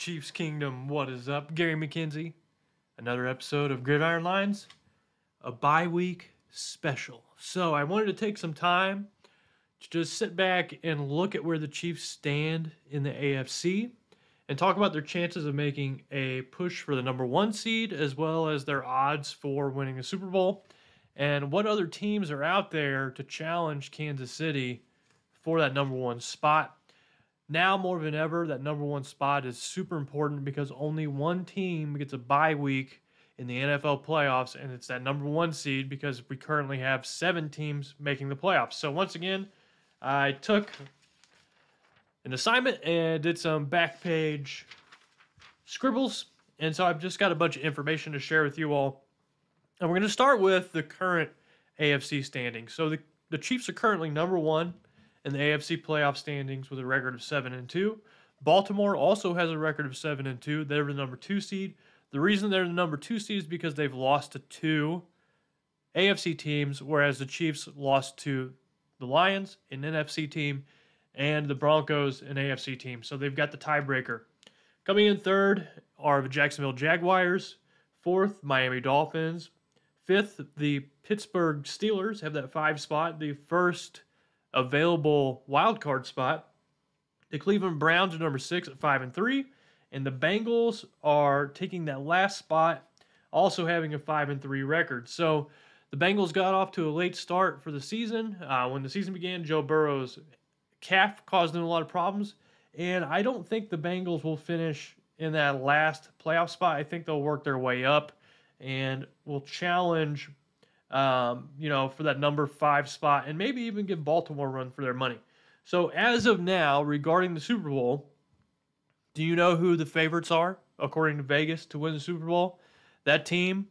Chiefs Kingdom? What is up? Gary McKenzie. Another episode of Gridiron Lines, a bye week special. So I wanted to take some time to just sit back and look at where the Chiefs stand in the AFC and talk about their chances of making a push for the number one seed as well as their odds for winning the Super Bowl and what other teams are out there to challenge Kansas City for that number one spot. Now more than ever, that number one spot is super important because only one team gets a bye week in the NFL playoffs, and it's that number one seed because we currently have seven teams making the playoffs. So once again, I took an assignment and did some back page scribbles, and so I've just got a bunch of information to share with you all. And we're going to start with the current AFC standings. So the, the Chiefs are currently number one in the AFC playoff standings with a record of seven and two. Baltimore also has a record of seven and two. They're the number two seed. The reason they're the number two seed is because they've lost to two AFC teams, whereas the Chiefs lost to the Lions, an NFC team, and the Broncos, an AFC team. So they've got the tiebreaker. Coming in third are the Jacksonville Jaguars. Fourth, Miami Dolphins. Fifth, the Pittsburgh Steelers have that five spot. The first available wild card spot. The Cleveland Browns are number six at five and three, and the Bengals are taking that last spot, also having a five and three record. So the Bengals got off to a late start for the season. Uh, when the season began, Joe Burrow's calf caused them a lot of problems, and I don't think the Bengals will finish in that last playoff spot. I think they'll work their way up and will challenge um, you know, for that number five spot and maybe even give Baltimore a run for their money. So, as of now, regarding the Super Bowl, do you know who the favorites are, according to Vegas, to win the Super Bowl? That team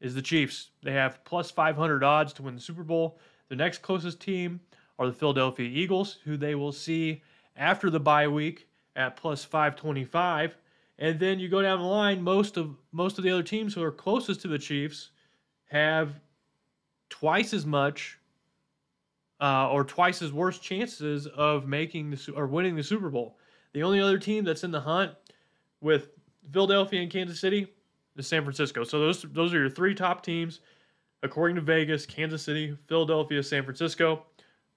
is the Chiefs. They have plus 500 odds to win the Super Bowl. The next closest team are the Philadelphia Eagles, who they will see after the bye week at plus 525. And then you go down the line, most of most of the other teams who are closest to the Chiefs have twice as much uh, or twice as worse chances of making the or winning the Super Bowl. The only other team that's in the hunt with Philadelphia and Kansas City is San Francisco. So those those are your three top teams according to Vegas: Kansas City, Philadelphia, San Francisco.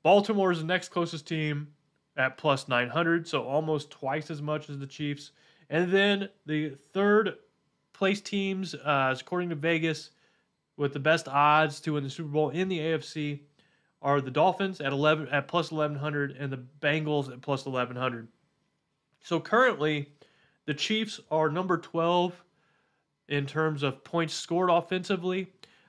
Baltimore is the next closest team at plus 900, so almost twice as much as the Chiefs. And then the third place teams, uh, according to Vegas, with the best odds to win the Super Bowl in the AFC are the Dolphins at 11 at plus 1100 and the Bengals at plus 1100. So currently, the Chiefs are number 12 in terms of points scored offensively.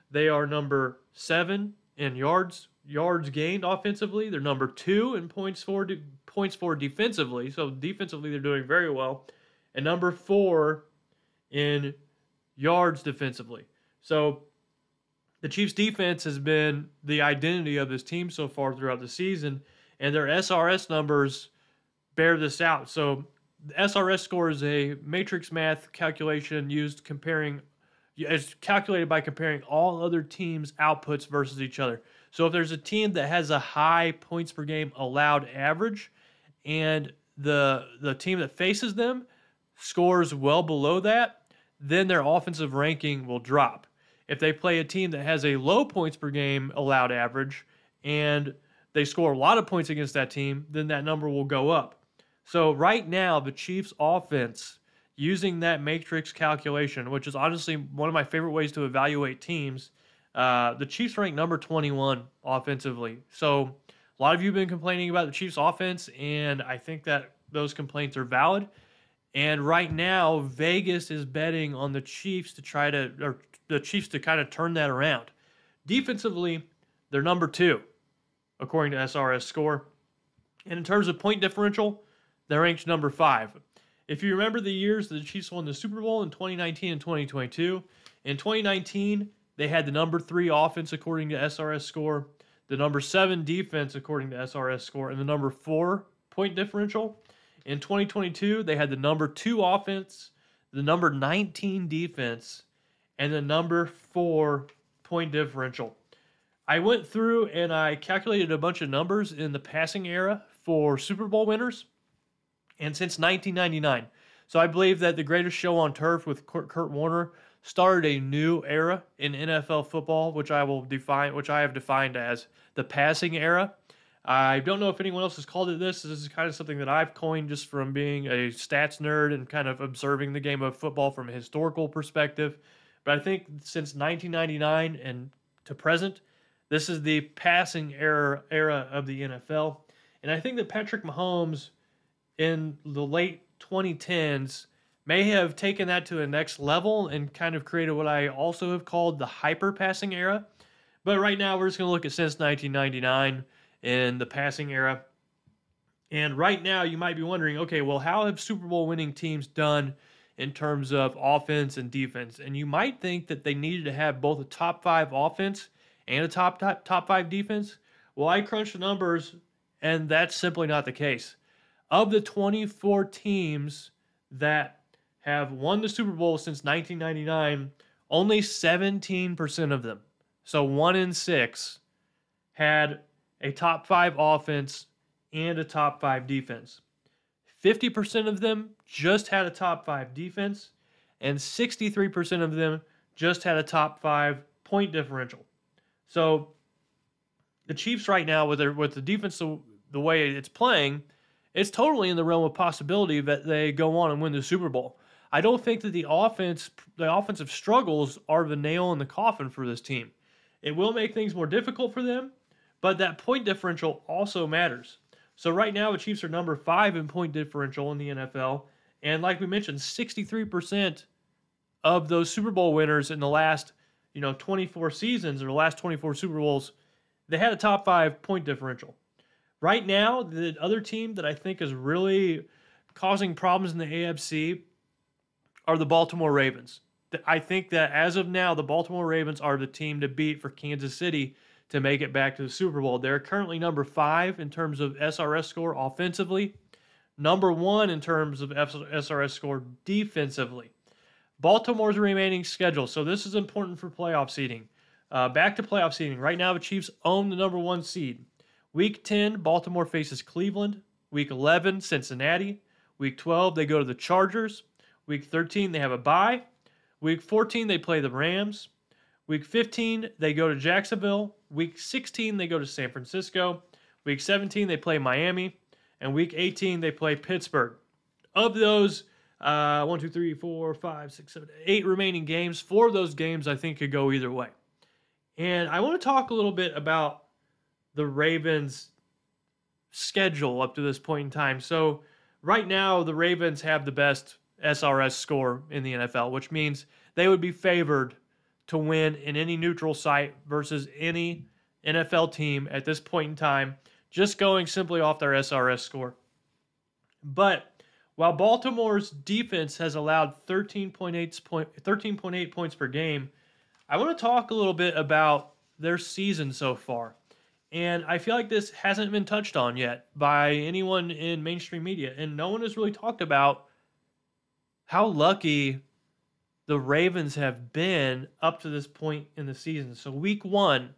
They are number 7 in yards yards gained offensively. They're number 2 in points for points for defensively. So defensively they're doing very well. And number 4 in yards defensively. So the Chiefs defense has been the identity of this team so far throughout the season, and their SRS numbers bear this out. So the SRS score is a matrix math calculation used comparing it's calculated by comparing all other teams' outputs versus each other. So if there's a team that has a high points per game allowed average and the the team that faces them scores well below that, then their offensive ranking will drop. If they play a team that has a low points per game allowed average and they score a lot of points against that team, then that number will go up. So right now, the Chiefs' offense using that matrix calculation, which is honestly one of my favorite ways to evaluate teams, uh, the Chiefs rank number 21 offensively. So a lot of you have been complaining about the Chiefs' offense, and I think that those complaints are valid. And right now, Vegas is betting on the Chiefs to try to, or the Chiefs to kind of turn that around. Defensively, they're number two, according to SRS score. And in terms of point differential, they're ranked number five. If you remember the years that the Chiefs won the Super Bowl in 2019 and 2022, in 2019, they had the number three offense according to SRS score, the number seven defense according to SRS score, and the number four point differential. In 2022, they had the number two offense, the number 19 defense, and the number four point differential. I went through and I calculated a bunch of numbers in the passing era for Super Bowl winners, and since 1999. So I believe that the greatest show on turf with Kurt, Warner started a new era in NFL football, which I will define, which I have defined as the passing era. I don't know if anyone else has called it this. This is kind of something that I've coined just from being a stats nerd and kind of observing the game of football from a historical perspective. But I think since 1999 and to present, this is the passing era era of the NFL. And I think that Patrick Mahomes in the late 2010s may have taken that to the next level and kind of created what I also have called the hyper passing era. But right now, we're just going to look at since 1999 in the passing era. And right now, you might be wondering okay, well, how have Super Bowl winning teams done in terms of offense and defense? And you might think that they needed to have both a top five offense and a top, top, top five defense. Well, I crunched the numbers, and that's simply not the case. Of the 24 teams that have won the Super Bowl since 1999, only 17% of them, so one in six, had a top five offense and a top five defense. 50% of them just had a top five defense, and 63% of them just had a top five point differential. So the Chiefs right now, with their with the defense the, the way it's playing, it's totally in the realm of possibility that they go on and win the Super Bowl. I don't think that the offense, the offensive struggles, are the nail in the coffin for this team. It will make things more difficult for them, but that point differential also matters. So right now, the Chiefs are number five in point differential in the NFL, and like we mentioned, 63% of those Super Bowl winners in the last you know 24 seasons or the last 24 Super Bowls, they had a top five point differential. Right now, the other team that I think is really causing problems in the AFC are the Baltimore Ravens. I think that as of now, the Baltimore Ravens are the team to beat for Kansas City to make it back to the Super Bowl. They're currently number five in terms of SRS score offensively, number one in terms of SRS score defensively. Baltimore's remaining schedule. So this is important for playoff seeding. Uh, back to playoff seeding. Right now, the Chiefs own the number one seed. Week 10, Baltimore faces Cleveland. Week 11, Cincinnati. Week 12, they go to the Chargers. Week 13, they have a bye. Week 14, they play the Rams. Week 15, they go to Jacksonville. Week 16, they go to San Francisco. Week 17, they play Miami. And week 18, they play Pittsburgh. Of those, uh, one, two, three, four, five, six, seven, eight remaining games. Four of those games I think could go either way. And I want to talk a little bit about the Ravens' schedule up to this point in time. So, right now, the Ravens have the best SRS score in the NFL, which means they would be favored to win in any neutral site versus any NFL team at this point in time, just going simply off their SRS score. But while Baltimore's defense has allowed 13.8, point, 13.8 points per game, I want to talk a little bit about their season so far. And I feel like this hasn't been touched on yet by anyone in mainstream media. And no one has really talked about how lucky the Ravens have been up to this point in the season. So, week one,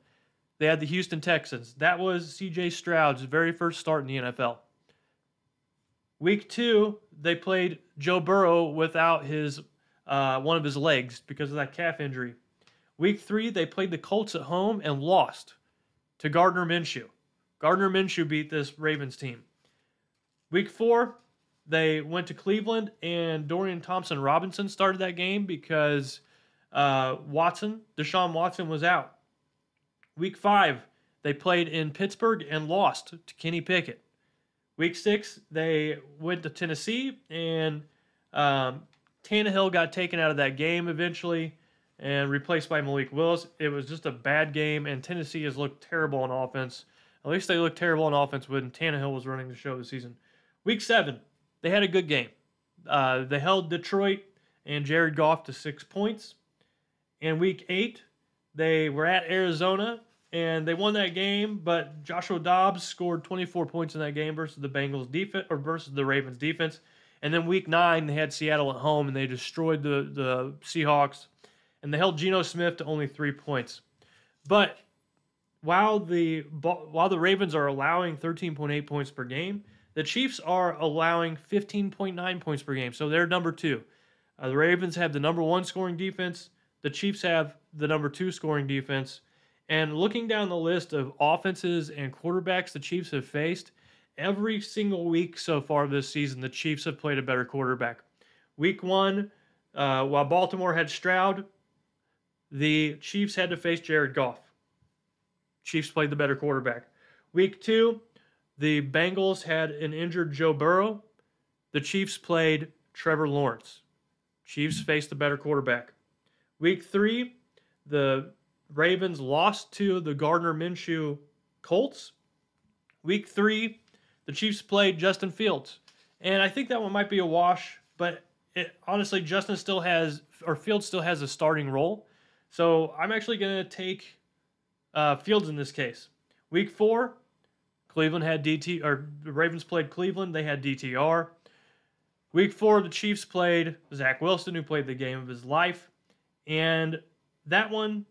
they had the Houston Texans. That was CJ Stroud's very first start in the NFL. Week two, they played Joe Burrow without his uh, one of his legs because of that calf injury. Week three, they played the Colts at home and lost to Gardner Minshew. Gardner Minshew beat this Ravens team. Week four, they went to Cleveland and Dorian Thompson Robinson started that game because uh, Watson, Deshaun Watson, was out. Week five, they played in Pittsburgh and lost to Kenny Pickett. Week six, they went to Tennessee, and um, Tannehill got taken out of that game eventually and replaced by Malik Willis. It was just a bad game, and Tennessee has looked terrible on offense. At least they looked terrible on offense when Tannehill was running the show this season. Week seven, they had a good game. Uh, they held Detroit and Jared Goff to six points. In week eight, they were at Arizona and they won that game. But Joshua Dobbs scored 24 points in that game versus the Bengals defense or versus the Ravens defense. And then week nine, they had Seattle at home and they destroyed the the Seahawks, and they held Geno Smith to only three points. But while the while the Ravens are allowing 13.8 points per game, The Chiefs are allowing 15.9 points per game, so they're number two. Uh, the Ravens have the number one scoring defense. The Chiefs have the number two scoring defense. And looking down the list of offenses and quarterbacks the Chiefs have faced, every single week so far this season, the Chiefs have played a better quarterback. Week one, uh, while Baltimore had Stroud, the Chiefs had to face Jared Goff. Chiefs played the better quarterback. Week two, the Bengals had an injured Joe Burrow. The Chiefs played Trevor Lawrence. Chiefs faced the better quarterback. Week three, the Ravens lost to the Gardner Minshew Colts. Week three, the Chiefs played Justin Fields. And I think that one might be a wash, but it, honestly, Justin still has, or Fields still has a starting role. So I'm actually going to take uh, Fields in this case. Week four, Cleveland had DT, or the Ravens played Cleveland. They had DTR. Week four, the Chiefs played Zach Wilson, who played the game of his life. And that one,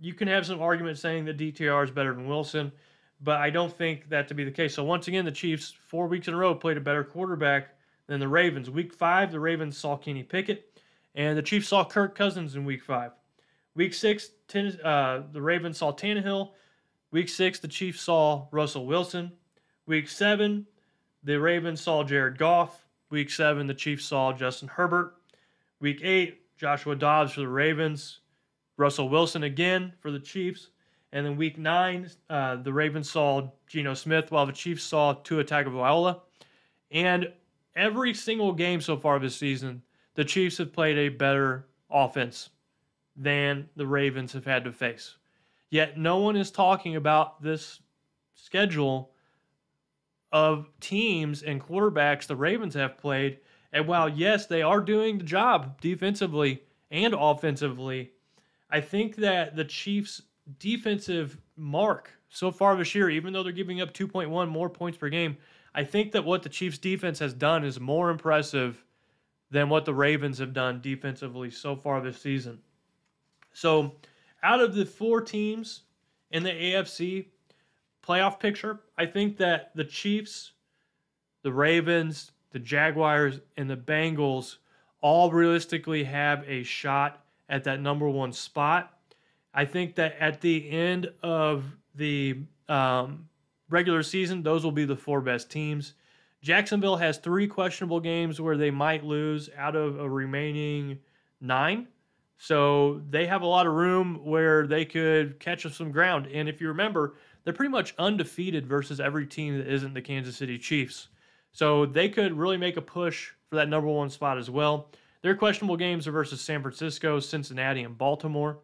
you can have some argument saying that DTR is better than Wilson, but I don't think that to be the case. So once again, the Chiefs, four weeks in a row, played a better quarterback than the Ravens. Week five, the Ravens saw Kenny Pickett, and the Chiefs saw Kirk Cousins in week five. Week six, ten, uh, the Ravens saw Tannehill. Week six, the Chiefs saw Russell Wilson. Week seven, the Ravens saw Jared Goff. Week seven, the Chiefs saw Justin Herbert. Week eight, Joshua Dobbs for the Ravens. Russell Wilson again for the Chiefs. And then week nine, uh, the Ravens saw Geno Smith, while the Chiefs saw Tua Tagovailoa. And every single game so far this season, the Chiefs have played a better offense than the Ravens have had to face. Yet no one is talking about this schedule of teams and quarterbacks the Ravens have played. And while, yes, they are doing the job defensively and offensively, I think that the Chiefs' defensive mark so far this year, even though they're giving up 2.1 more points per game, I think that what the Chiefs' defense has done is more impressive than what the Ravens have done defensively so far this season. So, out of the four teams in the AFC playoff picture, I think that the Chiefs, the Ravens, the Jaguars, and the Bengals all realistically have a shot at that number one spot. I think that at the end of the um, regular season, those will be the four best teams. Jacksonville has three questionable games where they might lose out of a remaining nine. So they have a lot of room where they could catch up some ground. And if you remember, they're pretty much undefeated versus every team that isn't the Kansas City Chiefs. So they could really make a push for that number one spot as well. Their questionable games are versus San Francisco, Cincinnati, and Baltimore.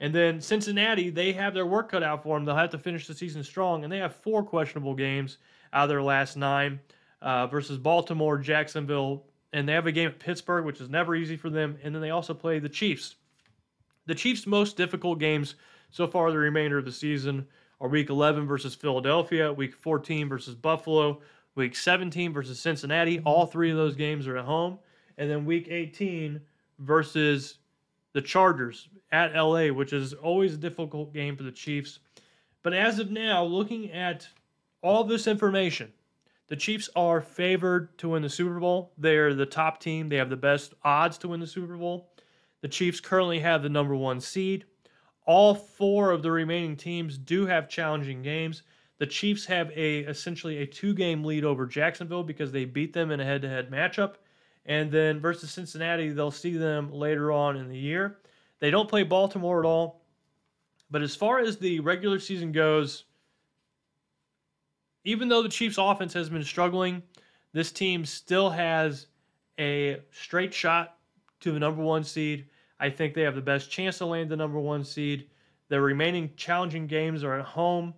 And then Cincinnati, they have their work cut out for them. They'll have to finish the season strong, and they have four questionable games out of their last nine uh, versus Baltimore, Jacksonville, and they have a game at Pittsburgh, which is never easy for them. And then they also play the Chiefs. The Chiefs' most difficult games so far the remainder of the season are Week 11 versus Philadelphia, Week 14 versus Buffalo, Week 17 versus Cincinnati. All three of those games are at home, and then Week 18 versus the Chargers at LA, which is always a difficult game for the Chiefs. But as of now, looking at all this information, the Chiefs are favored to win the Super Bowl. They're the top team. They have the best odds to win the Super Bowl. The Chiefs currently have the number one seed. All four of the remaining teams do have challenging games. The Chiefs have a essentially a two-game lead over Jacksonville because they beat them in a head-to-head matchup. And then versus Cincinnati, they'll see them later on in the year. They don't play Baltimore at all. But as far as the regular season goes, even though the Chiefs' offense has been struggling, this team still has a straight shot to the number one seed. I think they have the best chance to land the number one seed. The remaining challenging games are at home.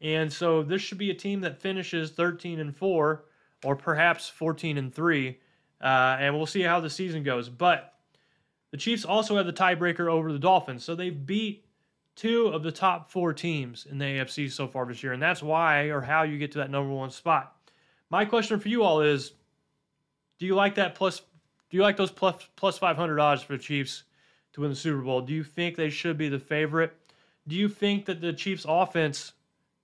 And so this should be a team that finishes 13 and 4 or perhaps 14 and 3. Uh, and we'll see how the season goes. But the Chiefs also have the tiebreaker over the Dolphins. So they've beat two of the top four teams in the AFC so far this year. And that's why or how you get to that number one spot. My question for you all is do you like that plus do you like those plus plus 500 odds for the Chiefs to win the Super Bowl? Do you think they should be the favorite? Do you think that the Chiefs offense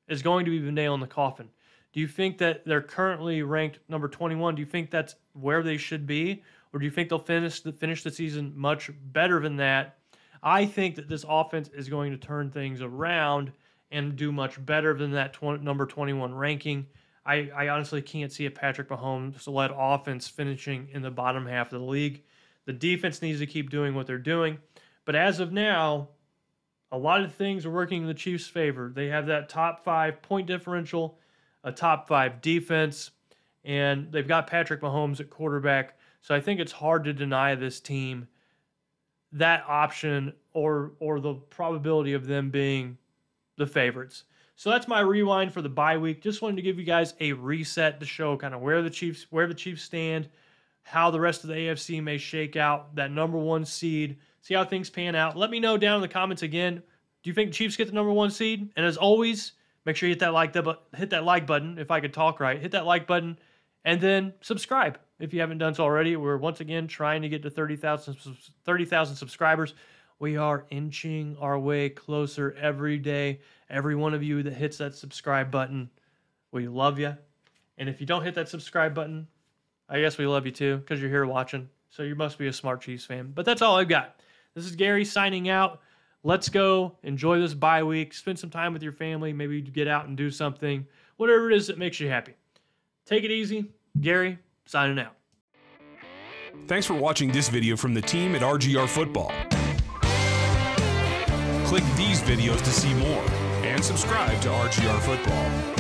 is going to be the nail in the coffin? Do you think that they're currently ranked number 21? Do you think that's where they should be, or do you think they'll finish the finish the season much better than that? I think that this offense is going to turn things around and do much better than that 20, number 21 ranking. I, I honestly can't see a Patrick Mahomes led offense finishing in the bottom half of the league. The defense needs to keep doing what they're doing. But as of now, a lot of things are working in the Chiefs' favor. They have that top five point differential, a top five defense, and they've got Patrick Mahomes at quarterback. So I think it's hard to deny this team that option or or the probability of them being the favorites. So that's my rewind for the bye week. Just wanted to give you guys a reset to show kind of where the Chiefs where the Chiefs stand, how the rest of the AFC may shake out, that number one seed, see how things pan out. Let me know down in the comments again. Do you think the Chiefs get the number one seed? And as always, make sure you hit that like the hit that like button if I could talk right. Hit that like button and then subscribe if you haven't done so already. We're once again trying to get to 30,000 30, subscribers. We are inching our way closer every day. Every one of you that hits that subscribe button, we love you. And if you don't hit that subscribe button, I guess we love you too because you're here watching. So you must be a smart Chiefs fan. But that's all I've got. This is Gary signing out. Let's go. Enjoy this bye week. Spend some time with your family. Maybe get out and do something. Whatever it is that makes you happy. Take it easy. Gary, signing out. Thanks for watching this video from the team at RGR Football. Click these videos to see more and subscribe to RGR Football.